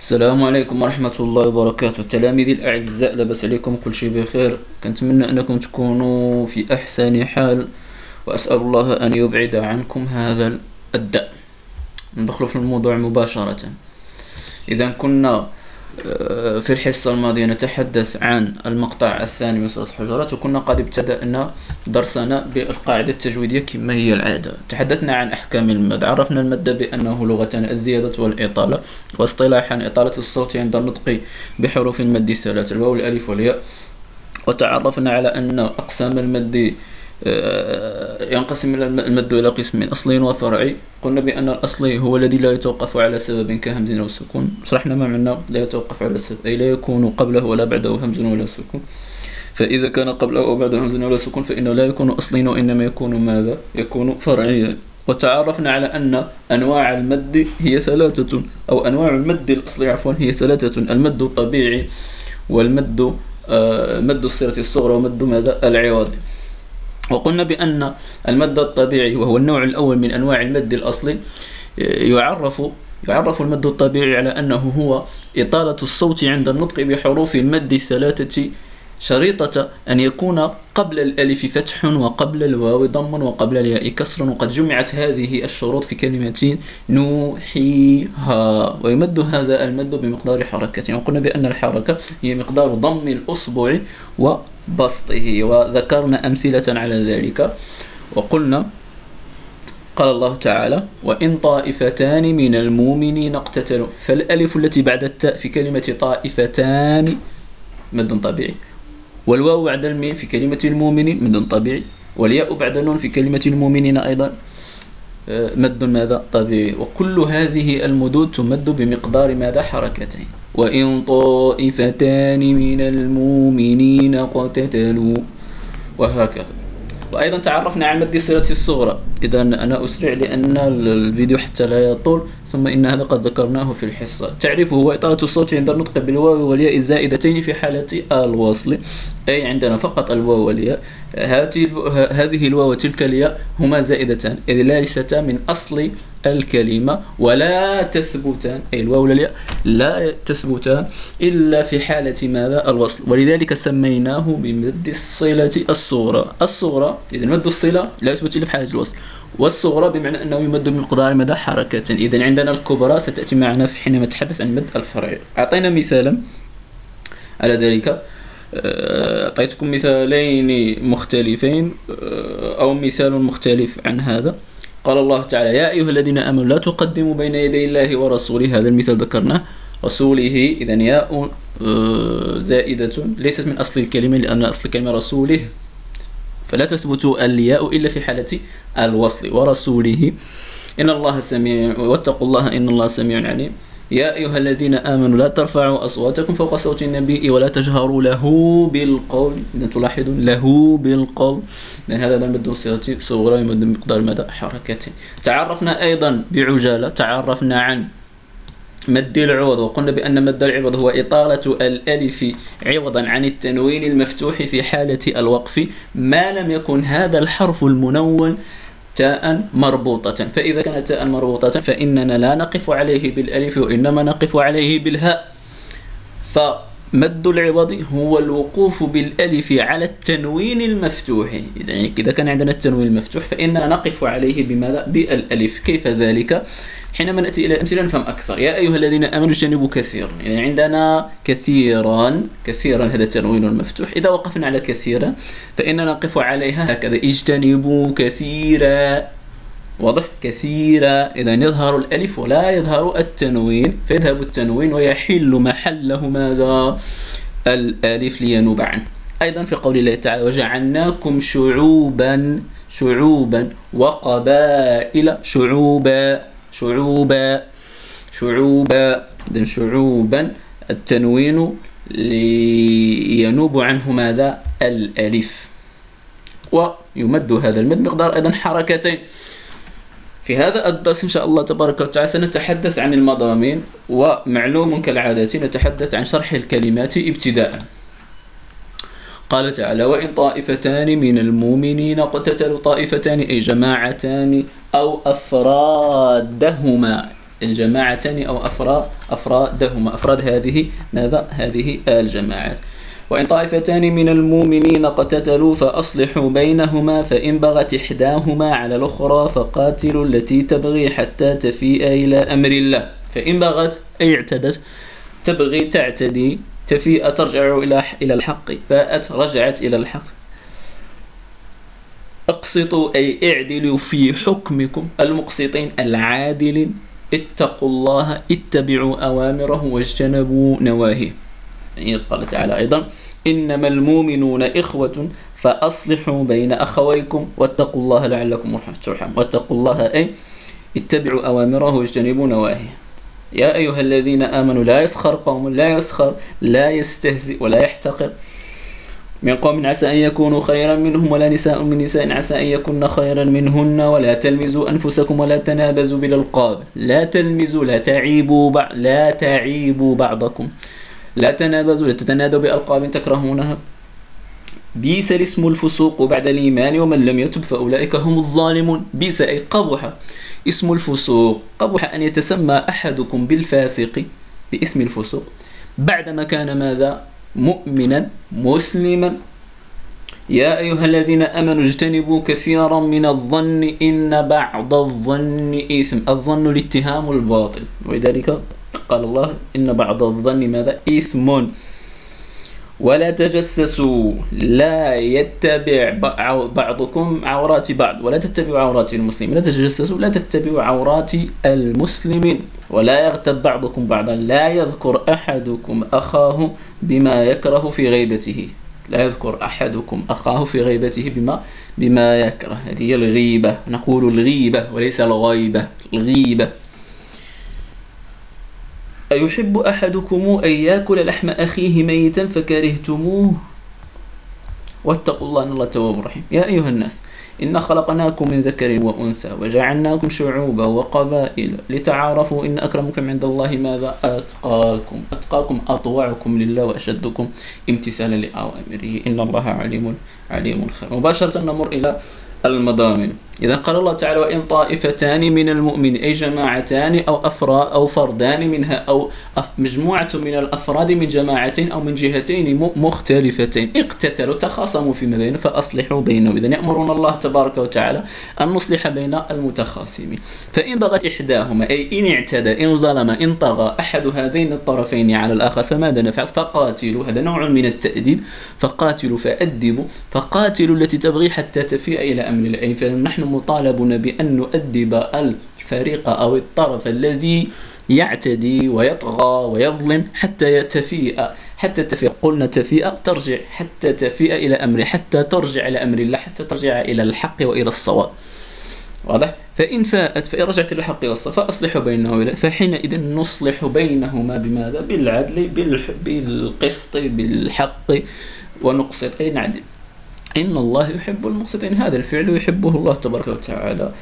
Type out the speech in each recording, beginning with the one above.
السلام عليكم ورحمة الله وبركاته. تلاميذي الأعزاء لبس عليكم كل شيء بخير. كنتمنى أنكم تكونوا في أحسن حال وأسأل الله أن يبعد عنكم هذا الداء ندخل في الموضوع مباشرة. إذا كنا في الحصة الماضية نتحدث عن المقطع الثاني من سورة الحجرات وكنا قد ابتدأنا درسنا بالقاعدة التجويدية كما هي العادة. تحدثنا عن أحكام المد عرفنا المد بأنه لغتان الزيادة والإطالة واصطلاحا إطالة الصوت عند النطق بحروف المد الثلاثة الواو الألف والياء. وتعرفنا على أن أقسام المد ينقسم المد إلى قسمين أصلي وفرعي قلنا بأن الأصلي هو الذي لا يتوقف على سبب كهمز أو سكون. شرحنا ما معنى لا يتوقف على سبب أي لا يكون قبله ولا بعده همز ولا سكون. فإذا كان قبله أو بعده همز ولا سكون فإنه لا يكون أصليا وإنما يكون ماذا؟ يكون فرعيا وتعرفنا على أن أنواع المد هي ثلاثة أو أنواع المد الأصلي عفوا هي ثلاثة المد الطبيعي والمد آه مد الصلة الصغرى ومد ماذا؟ العوض وقلنا بأن المد الطبيعي وهو النوع الأول من أنواع المد الأصلي يعرف يعرف المد الطبيعي على أنه هو إطالة الصوت عند النطق بحروف المد الثلاثة شريطة أن يكون قبل الألف فتح وقبل الواو ضم وقبل الياء كسر. وقد جمعت هذه الشروط في كلمة نوحيها. ويمد هذا المد بمقدار حركة وقلنا بأن الحركة هي مقدار ضم الأصبع وبسطه وذكرنا أمثلة على ذلك. وقلنا قال الله تعالى وإن طائفتان من المؤمنين اقتتلوا. فالألف التي بعد التاء في كلمة طائفتان مد طبيعي. والواو بعد الميم في كلمة المؤمنين مد طبيعي. والياء بعد النون في كلمة المؤمنين أيضا آه، مد ماذا؟ طبيعي. وكل هذه المدود تمد بمقدار ماذا؟ حركتين. وإن طائفتان من المؤمنين اقتتلوا وهكذا. وأيضا تعرفنا على مد الصلة الصغرى. إذا أنا أسرع لأن الفيديو حتى لا يطول ثم إن هذا قد ذكرناه في الحصة. تعريفه هو إطالة الصوت عند النطق بالواو والياء الزائدتين في حالة الوصل أي عندنا فقط الواو والياء. هذه الواو وتلك الياء هما زائدتان إذ ليستا من أصل الكلمة ولا تثبتان أي الواو والياء لا تثبتان إلا في حالة ماذا؟ الوصل. ولذلك سميناه بمد الصلة الصغرى. الصغرى إذا مد الصلة لا يثبت إلا في حالة الوصل. والصغرى بمعنى أنه يمد بمقدار مدى حركة. إذا عندنا الكبرى ستأتي معنا في حينما نتحدث عن المد الفرعي أعطينا مثالا على ذلك. آه، أعطيتكم مثالين مختلفين آه، أو مثال مختلف عن هذا. قال الله تعالى يا أيها الذين آمنوا لا تقدموا بين يدي الله ورسوله. هذا المثال ذكرناه. رسوله إذا ياء آه، زائدة ليست من أصل الكلمة لأن أصل الكلمة رسوله. فلا تثبت الياء إلا في حالة الوصل. ورسوله إن الله سميع واتقوا الله إن الله سميع عليم. يا أيها الذين آمنوا لا ترفعوا أصواتكم فوق صوت النبي ولا تجهروا له بالقول. إذا تلاحظون له بالقول. لأن هذا لم يبدو صيغة صغرى يمد مقدار مدى حركته. تعرفنا أيضا بعجالة تعرفنا عن مد العوض. وقلنا بأن مد العوض هو إطالة الألف عوضا عن التنوين المفتوح في حالة الوقف. ما لم يكن هذا الحرف المنون تاء مربوطة فإذا كانت تاء مربوطة فإننا لا نقف عليه بالألف وإنما نقف عليه بالهاء فمد العوض هو الوقوف بالألف على التنوين المفتوح إذا كان عندنا التنوين المفتوح فإننا نقف عليه بماذا؟ بالألف كيف ذلك؟ حينما نأتي إلى الأمثلة نفهم أكثر. يا أيها الذين آمنوا اجتنبوا كثيرا. يعني عندنا كثيرا كثيرا هذا التنوين المفتوح. إذا وقفنا على كثيرا فإننا نقف عليها هكذا. اجتنبوا كثيرا. واضح؟ كثيرا. إذا يظهر الألف ولا يظهر التنوين فيذهب التنوين ويحل محله ماذا؟ الألف لينوب عنه. أيضا في قول الله تعالى وجعلناكم شعوبا شعوبا وقبائل. شعوبا. شعوبا. شعوبا. شعوبا التنوين لينوب عنه ماذا؟ الألف. ويمد هذا المد مقدار أيضا حركتين. في هذا الدرس إن شاء الله تبارك وتعالى سنتحدث عن المضامين ومعلوم كالعادة نتحدث عن شرح الكلمات ابتداءً. قال تعالى وإن طائفتان من المؤمنين اقتتلوا طائفتان أي جماعتان أو أفرادهما الجماعتان أو أفراد أفرادهما. أفراد هذه ماذا؟ هذه الجماعات. وإن طائفتان من المؤمنين اقتتلوا فأصلحوا بينهما فإن بغت إحداهما على الأخرى فقاتلوا التي تبغي حتى تفيء إلى أمر الله. فإن بغت أي اعتدت تبغي تعتدي تفيء ترجع إلى إلى الحق. فاءت رجعت إلى الحق. أقسطوا أي اعدلوا في حكمكم. المقسطين العادلين. اتقوا الله اتبعوا أوامره واجتنبوا نواهيه. يعني قال تعالى أيضا إنما المؤمنون إخوة فأصلحوا بين أخويكم واتقوا الله لعلكم ترحمون. واتقوا الله أي اتبعوا أوامره واجتنبوا نواهيه. يا أيها الذين آمنوا لا يسخر قوم لا يسخر لا يستهزئ ولا يحتقر. من قوم عسى أن يكونوا خيرا منهم ولا نساء من نساء عسى أن يكون خيرا منهن ولا تلمزوا أنفسكم ولا تنابزوا بالألقاب. لا تلمزوا لا تعيبوا لا تعيبوا بعضكم. لا تنابزوا لا تتنادوا بألقاب تكرهونها. بيس الاسم الفسوق بعد الإيمان ومن لم يتب فأولئك هم الظالمون. بيس أي قبح. اسم الفسوق. قبح أن يتسمى أحدكم بالفاسق باسم الفسوق. بعدما كان ماذا؟ مؤمنا مسلما. يا أيها الذين أمنوا اجتنبوا كثيرا من الظن إن بعض الظن إثم. الظن الاتهام الباطل. ولذلك قال الله إن بعض الظن ماذا؟ إثم. ولا تجسسوا لا يتبع بعضكم عورات بعض ولا تتبعوا عورات المسلمين. لا تتجسسوا لا تتبعوا عورات المسلمين. ولا يغتب بعضكم بعضا لا يذكر أحدكم أخاه بما يكره في غيبته. لا يذكر أحدكم أخاه في غيبته بما بما يكره. هذه هي الغيبة. نقول الغيبة وليس الغيبة. الغيبة. أيحب أحدكم أن يأكل لحم أخيه ميتا فكرهتموه؟ واتقوا الله إن الله تواب رحيم. يا أيها الناس إن خلقناكم من ذكر وأنثى وجعلناكم شعوبا وقبائل لتعارفوا إن أكرمكم عند الله ماذا؟ أتقاكم أتقاكم أطوعكم لله وأشدكم امتثالا لأوامره. إن الله عليم عليم خير مباشرة نمر إلى المضامن. إذا قال الله تعالى وإن طائفتان من المؤمن أي جماعتان أو أفراد أو فردان منها أو مجموعة من الأفراد من جماعتين أو من جهتين مختلفتين. اقتتلوا تخاصموا فيما بينهم فأصلحوا بينهم. إذا يأمرون الله تبارك وتعالى أن نصلح بين المتخاصمين. فإن بغت إحداهما أي إن اعتدى إن ظلم إن طغى أحد هذين الطرفين على الآخر فماذا نفعل فقاتلوا. هذا نوع من التأديب. فقاتلوا فأدبوا. فقاتلوا التي تبغي حتى تفيء إلى أمر الله فنحن مطالبون بأن نؤدب الفريق أو الطرف الذي يعتدي ويطغى ويظلم حتى تفيء حتى تفيء قلنا تفيء ترجع. حتى تفيء إلى أمر حتى ترجع إلى أمر الله حتى ترجع إلى الحق وإلى الصواب. واضح؟ فإن فاءت فإن رجعت إلى الحق والصواب فأصلحوا بينهما فحينئذ نصلح بينهما بماذا؟ بالعدل بالقسط بالحق ونقسط أي نعدل. إن الله يحب المقسطين هذا الفعل يحبه الله تبارك وتعالى.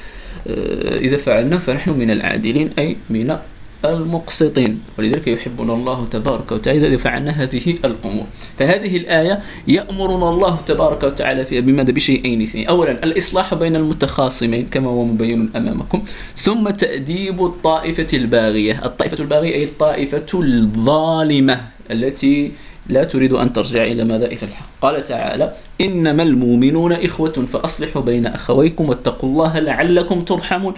آه، إذا فعلنا فنحن من العادلين أي من المقسطين. ولذلك يحبنا الله تبارك وتعالى إذا فعلنا هذه الأمور. فهذه الآية يأمرنا الله تبارك وتعالى فيها بماذا؟ بشيئين اثنين. أولا الإصلاح بين المتخاصمين كما هو مبين أمامكم. ثم تأديب الطائفة الباغية. الطائفة الباغية أي الطائفة الظالمة التي لا تريد أن ترجع إلى ماذا إلى الحق. قال تعالى إنما المؤمنون إخوة فأصلحوا بين أخويكم واتقوا الله لعلكم ترحمون.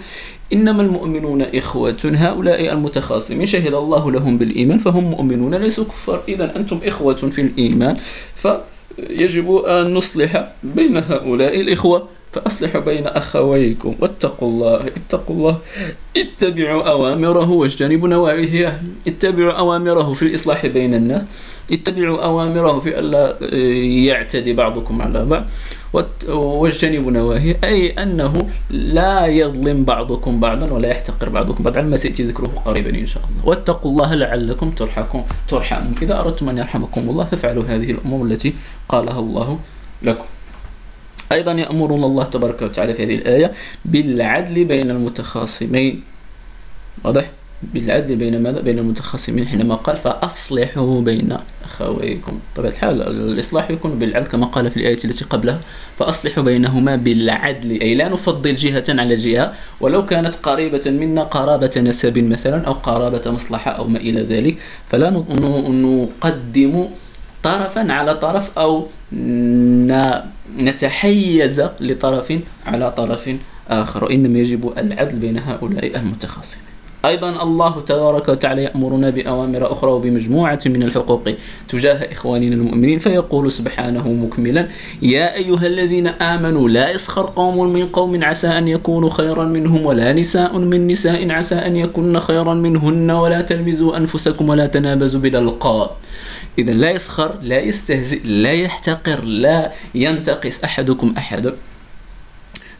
إنما المؤمنون إخوة هؤلاء المتخاصمين شهد الله لهم بالإيمان فهم مؤمنون ليسوا كفار. إذا أنتم إخوة في الإيمان فيجب أن نصلح بين هؤلاء الإخوة. فأصلحوا بين أخويكم. واتقوا الله اتقوا الله اتبعوا أوامره واجتنبوا نواهيه. اتبعوا أوامره في الإصلاح بين الناس. اتبعوا أوامره في ألا يعتدي بعضكم على بعض. واجتنبوا نواهيه أي أنه لا يظلم بعضكم بعضا ولا يحتقر بعضكم بعضا. ما سيأتي ذكره قريبا إن شاء الله. واتقوا الله لعلكم ترحمون. إذا أردتم أن يرحمكم الله فافعلوا هذه الأمور التي قالها الله لكم. أيضا يأمرنا الله تبارك وتعالى في هذه الآية بالعدل بين المتخاصمين. واضح؟ بالعدل بين ماذا؟ بين المتخاصمين. حينما قال فأصلحوا بين أخويكم. طبعا الحال الإصلاح يكون بالعدل كما قال في الآية التي قبلها. فأصلحوا بينهما بالعدل أي لا نفضل جهة على جهة. ولو كانت قريبة منا قرابة نسب مثلا أو قرابة مصلحة أو ما إلى ذلك. فلا نقدم طرفا على طرف أو نتحيز لطرف على طرف آخر وإنما يجب العدل بين هؤلاء المتخاصمين. أيضا الله تبارك وتعالى يأمرنا بأوامر أخرى وبمجموعة من الحقوق تجاه إخواننا المؤمنين فيقول سبحانه مكملا يا أيها الذين آمنوا لا يسخر قوم من قوم عسى أن يكونوا خيرا منهم ولا نساء من نساء عسى أن يكون خيرا منهن ولا تلمزوا أنفسكم ولا تنابزوا بالألقاب إذا لا يسخر لا يستهزئ لا يحتقر لا ينتقص أحدكم أحدا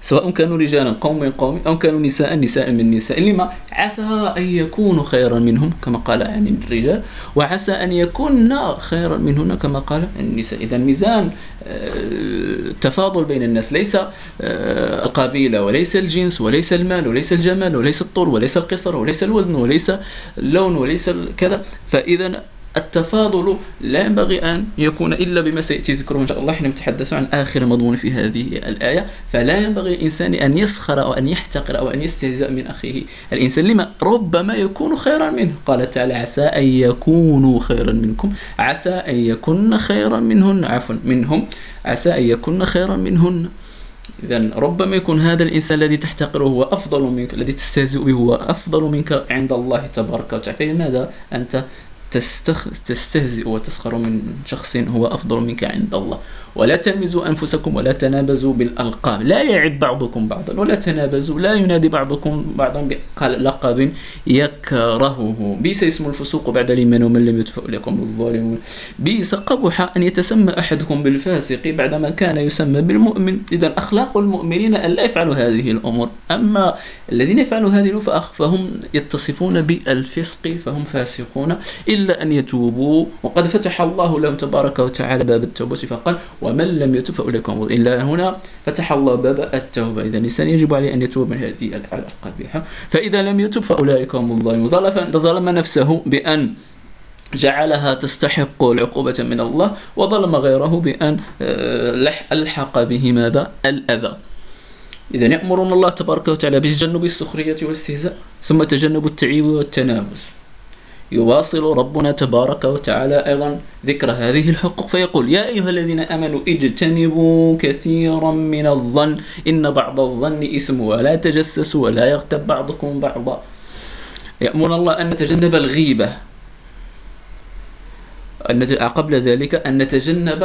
سواء كانوا رجالا قوم من قوم أو كانوا نساء نساء من نساء. لما؟ عسى أن يكونوا خيرا منهم كما قال يعني الرجال. وعسى أن يكون خيرا منهن كما قال النساء. إذا ميزان التفاضل آه، بين الناس. ليس آه، القبيلة وليس الجنس وليس المال وليس الجمال وليس الطول وليس القصر وليس الوزن وليس اللون وليس كذا. فإذا التفاضل لا ينبغي أن يكون إلا بما سيأتي ذكره إن شاء الله. حين نتحدث عن آخر مضمون في هذه الآية. فلا ينبغي الإنسان أن يسخر أو أن يحتقر أو أن يستهزأ من أخيه. الإنسان لما ربما يكون خيرا منه. قال تعالى عسى أن يكونوا خيرا منكم. عسى أن يكون خيرا منهن. عفوا منهم. عسى أن يكون خيرا منهن. إذا ربما يكون هذا الإنسان الذي تحتقره هو أفضل منك الذي تستهزئ به هو أفضل منك عند الله تبارك وتعالى. فلماذا أنت تستخ... تستهزئ وتسخر من شخص هو أفضل منك عند الله. ولا تلمزوا أنفسكم ولا تنابزوا بالألقاب. لا يعد بعضكم بعضا ولا تنابزوا لا ينادي بعضكم بعضا بلقب يكرهه. بئس اسم الفسوق بعد الإيمان ومن لم يتفق لكم الظالمون. بئس قبح أن يتسمى أحدكم بالفاسق بعدما كان يسمى بالمؤمن. إذا أخلاق المؤمنين أن لا يفعلوا هذه الأمور. أما الذين يفعلوا هذه فهم يتصفون بالفسق فهم فاسقون. إلا أن يتوبوا. وقد فتح الله لهم تبارك وتعالى باب التوبة. فقال ومن لم يتب فأولئك هم إلا هنا فتح الله باب التوبة. إذا الإنسان يجب عليه أن يتوب من هذه الأفعال القبيحة فإذا لم يتب فأولئك هم الظالمون. ظلم نفسه بأن جعلها تستحق العقوبة من الله وظلم غيره بأن آه، ألحق به ماذا؟ الأذى. إذا يأمرون الله تبارك وتعالى بتجنب السخرية والاستهزاء ثم تجنب التعيب والتنابز. يواصل ربنا تبارك وتعالى أيضا ذكر هذه الحقوق فيقول يا أيها الذين أمنوا اجتنبوا كثيرا من الظن إن بعض الظن إثم ولا تجسسوا ولا يغتب بعضكم بعضا. يأمر الله أن نتجنب الغيبة. قبل ذلك أن نتجنب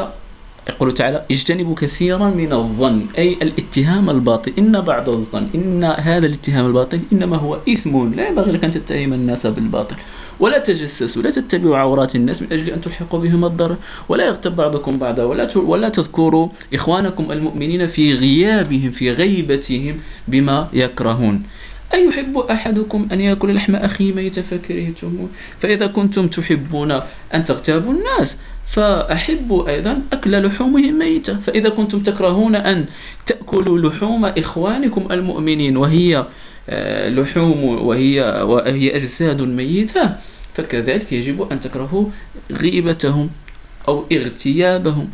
يقول تعالى اجتنبوا كثيرا من الظن أي الاتهام الباطل. إن بعض الظن إن هذا الاتهام الباطل إنما هو إثم. لا ينبغي لك أن تتهم الناس بالباطل. ولا تجسسوا لا تتبعوا عورات الناس من أجل أن تلحقوا بهم الضرر ولا يغتب بعضكم بعضا ولا ولا تذكروا إخوانكم المؤمنين في غيابهم في غيبتهم بما يكرهون. أيحب أحدكم أن يأكل لحم أخيه ميتا فكرهتموه؟ فإذا كنتم تحبون أن تغتابوا الناس فأحبوا أيضا أكل لحومهم ميتة. فإذا كنتم تكرهون أن تأكلوا لحوم إخوانكم المؤمنين وهي لحوم وهي وهي أجساد ميتة فكذلك يجب أن تكرهوا غيبتهم أو اغتيابهم.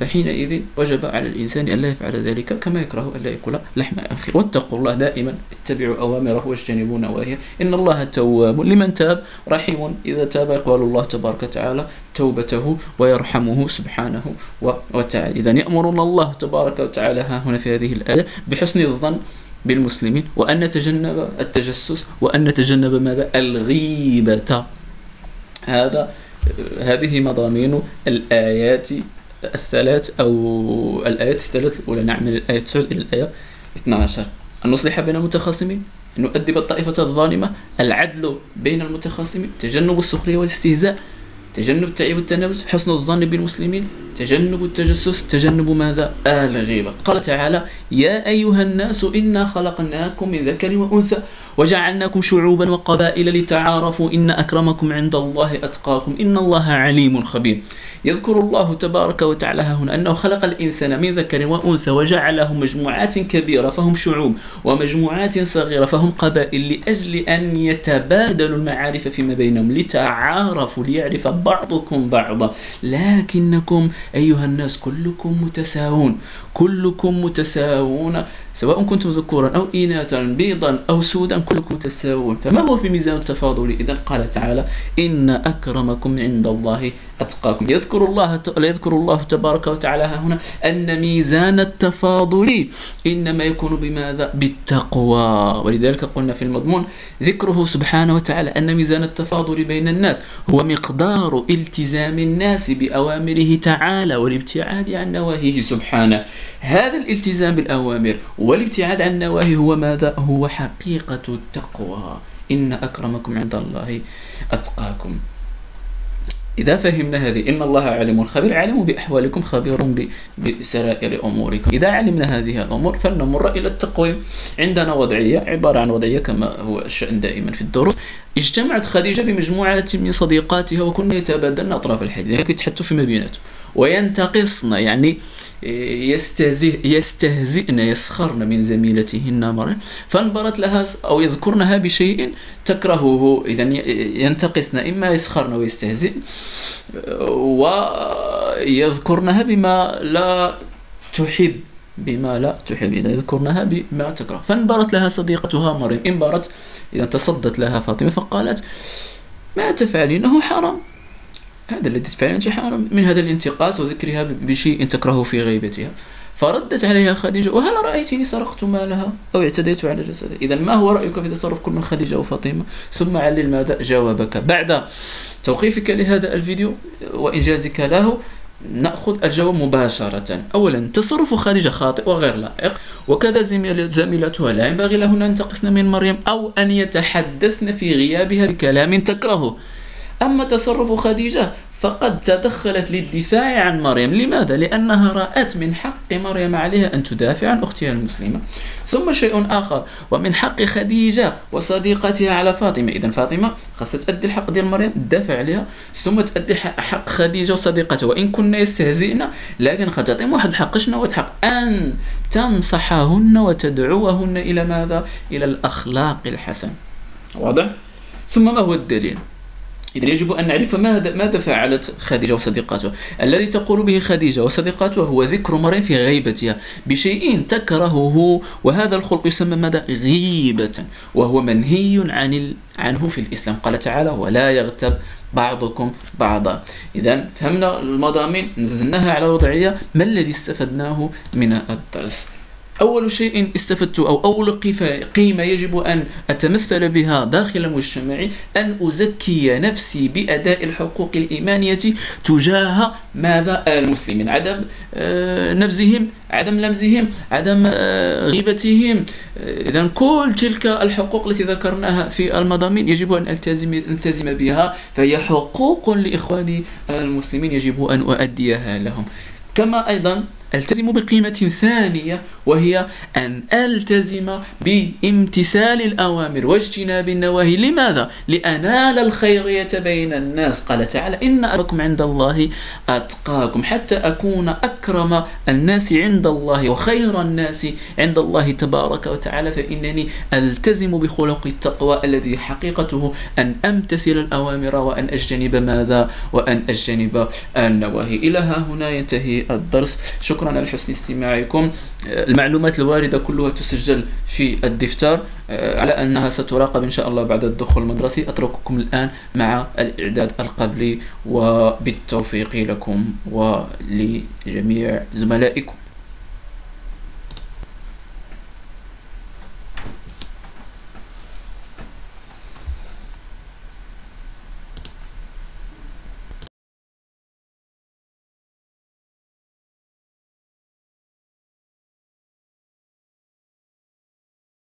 فحينئذ وجب على الإنسان أن لا يفعل ذلك كما يكره أن لا يأكل لحم أخيه واتقوا الله دائما اتبعوا أوامره واجتنبوا نواهيه. إن الله تواب لمن تاب رحيم إذا تاب يقبل الله تبارك وتعالى توبته ويرحمه سبحانه وتعالى. إذا يأمرنا الله تبارك وتعالى ها هنا في هذه الآية بحسن الظن بالمسلمين وأن نتجنب التجسس وأن نتجنب ماذا؟ الغيبة. هذا هذه مضامين الآيات الثلاث أو الآيات الثلاث الأولى نعم من الآية 9 إلى الآية 12 أن نصلح بين المتخاصمين أن نؤدب الطائفة الظالمة العدل بين المتخاصمين تجنب السخرية والاستهزاء. تجنب التعب والتنافس حسن الظن بالمسلمين تجنب التجسس تجنب ماذا؟ الغيبة قال تعالى يا أيها الناس إنا خلقناكم من ذكر وأنثى وجعلناكم شعوبا وقبائل لتعارفوا إن أكرمكم عند الله أتقاكم إن الله عليم خبير. يذكر الله تبارك وتعالى هنا أنه خلق الإنسان من ذكر وأنثى وجعله مجموعات كبيرة فهم شعوب ومجموعات صغيرة فهم قبائل لأجل أن يتبادلوا المعارف فيما بينهم لتعارفوا ليعرف بعضكم بعضا. لكنكم أيها الناس كلكم متساوون كلكم متساوون سواء كنتم ذكورا أو إناثا بيضا أو سودا كلكم متساوون فما هو في ميزان التفاضل؟ إذا قال تعالى إن أكرمكم عند الله أتقاكم. يذكر الله يذكر الله تبارك وتعالى هنا أن ميزان التفاضل إنما يكون بماذا؟ بالتقوى. ولذلك قلنا في المضمون ذكره سبحانه وتعالى أن ميزان التفاضل بين الناس هو مقدار التزام الناس بأوامره تعالى والابتعاد عن نواهيه سبحانه. هذا الالتزام بالأوامر والابتعاد عن النواهي هو ماذا؟ هو حقيقة التقوى. إن أكرمكم عند الله أتقاكم. إذا فهمنا هذه إن الله عالم خبير عالم بأحوالكم خبير بسرائر أموركم. إذا علمنا هذه الأمور فلنمر إلى التقويم. عندنا وضعية عبارة عن وضعية كما هو الشأن دائما في الدروس. اجتمعت خديجة بمجموعة من صديقاتها وكنا يتبادلن أطراف الحديث. يعني يتحدثوا فيما بيناتهم وينتقصن يعني يستهزئ يستهزئن يسخرن من زميلتهن مرة. فانبرت لها أو يذكرنها بشيء تكرهه. إذا ينتقصن إما يسخرن ويستهزئن ويذكرنها بما لا تحب بما لا تحب. إذا يذكرنها بما تكره. فانبرت لها صديقتها مريم انبرت إذا تصدت لها فاطمة فقالت ما تفعلينه حرام. هذا الذي تفعله أنت حرام من هذا الانتقاص وذكرها بشيء تكره في غيبتها. فردت عليها خديجة وهل رأيتني سرقت مالها؟ أو اعتديت على جسدها إذا ما هو رأيك في تصرف كل من خديجة وفاطمة؟ ثم علل ماذا؟ جوابك. بعد توقيفك لهذا الفيديو وإنجازك له نأخذ الجواب مباشرة. أولا تصرف خديجة خاطئ وغير لائق. وكذا زميلتها لا ينبغي لهن أن ينتقصن من مريم أو أن يتحدثن في غيابها بكلام تكرهه. أما تصرف خديجة فقد تدخلت للدفاع عن مريم لماذا؟ لأنها رأت من حق مريم عليها أن تدافع عن أختها المسلمة ثم شيء آخر ومن حق خديجة وصديقتها على فاطمة إذا فاطمة خاصة تأدي الحق ديال مريم تدافع عليها ثم تأدي حق خديجة وصديقتها وإن كنا يستهزئن لكن قد تعطيهم واحد الحق شنو هو الحق أن تنصحهن وتدعوهن إلى ماذا؟ إلى الأخلاق الحسنة واضح؟ ثم ما هو الدليل؟ إذا يجب أن نعرف ماذا ماذا فعلت خديجة وصديقاتها. الذي تقول به خديجة وصديقاتها هو ذكر مريم في غيبتها بشيء تكرهه وهذا الخلق يسمى ماذا؟ غيبة وهو منهي عن عنه في الإسلام. قال تعالى ولا يغتب بعضكم بعضا. إذا فهمنا المضامين نزلناها على وضعية ما الذي استفدناه من الدرس؟ أول شيء استفدت أو أول قيمة يجب أن أتمثل بها داخل مجتمعي أن أزكي نفسي بأداء الحقوق الإيمانية تجاه ماذا؟ المسلمين. عدم آه، نبزهم عدم لمزهم عدم آه، غيبتهم. آه، إذا كل تلك الحقوق التي ذكرناها في المضامين يجب أن ألتزم, ألتزم بها فهي حقوق لإخواني المسلمين يجب أن أؤديها لهم. كما أيضا ألتزم بقيمة ثانية وهي أن ألتزم بامتثال الأوامر واجتناب النواهي. لماذا؟ لأنال الخيرية بين الناس. قال تعالى إن أكرمكم عند الله أتقاكم حتى أكون أكرم الناس عند الله وخير الناس عند الله تبارك وتعالى. فإنني ألتزم بخلق التقوى الذي حقيقته أن أمتثل الأوامر وأن أجتنب ماذا؟ وأن أجتنب النواهي. إلى هنا ينتهي الدرس. شكرا. على حسن استماعكم. المعلومات الواردة كلها تسجل في الدفتر آه، على أنها ستراقب إن شاء الله بعد الدخول المدرسي. أترككم الآن مع الإعداد القبلي وبالتوفيق لكم ولجميع زملائكم.